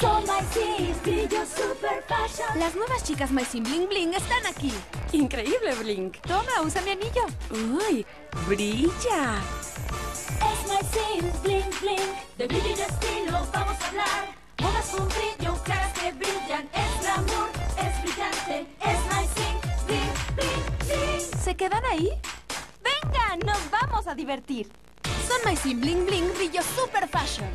Son My Sis, brillo super fashion. Las nuevas chicas My Sim Bling Bling están aquí. Increíble, Blink. Toma, usa mi anillo. Uy, brilla. Es My Sis, bling bling. De brillo y estilo vamos a hablar. Modas con brillo, caras que brillan. Es glamour, es brillante. Es My Sis, bling bling bling. ¿Se quedan ahí? ¡Venga! ¡Nos vamos a divertir! Son My Sim Bling Bling Brillo Super Fashion.